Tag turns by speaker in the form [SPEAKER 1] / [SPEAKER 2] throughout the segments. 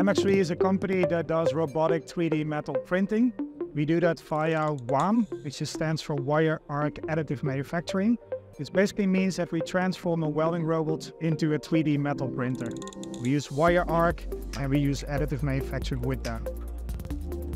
[SPEAKER 1] MX3D is a company that does robotic 3D metal printing. We do that via WAAM, which stands for Wire Arc Additive Manufacturing. This basically means that we transform a welding robot into a 3D metal printer. We use wire arc and we use additive manufacturing with that.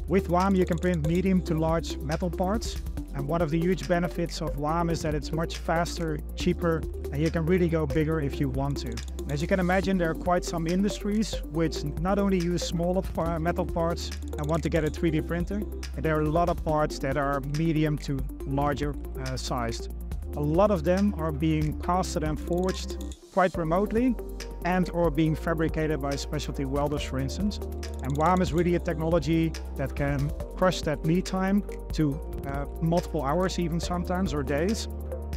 [SPEAKER 1] With WAAM, you can print medium to large metal parts. And one of the huge benefits of WAAM is that it's much faster, cheaper, and you can really go bigger if you want to. As you can imagine, there are quite some industries which not only use smaller metal parts and want to get a 3D printer, there are a lot of parts that are medium to larger uh, sized. A lot of them are being casted and forged quite remotely and or being fabricated by specialty welders, for instance. And WAAM is really a technology that can crush that lead time to uh, multiple hours even sometimes or days.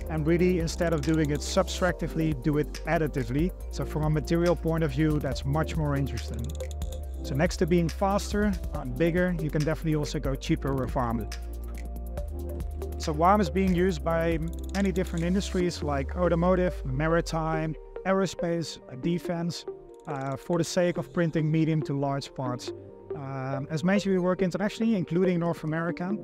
[SPEAKER 1] And really, instead of doing it subtractively, do it additively. So from a material point of view, that's much more interesting. So next to being faster and bigger, you can definitely also go cheaper with WAAM. So WAAM is being used by many different industries like automotive, maritime, aerospace, defense, uh, for the sake of printing medium to large parts. Um, as mentioned, we work internationally, including North America,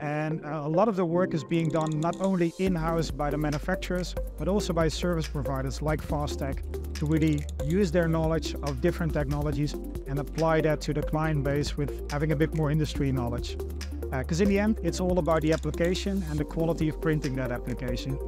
[SPEAKER 1] and uh, a lot of the work is being done not only in-house by the manufacturers, but also by service providers like Fastech to really use their knowledge of different technologies and apply that to the client base with having a bit more industry knowledge. Because uh, in the end, it's all about the application and the quality of printing that application.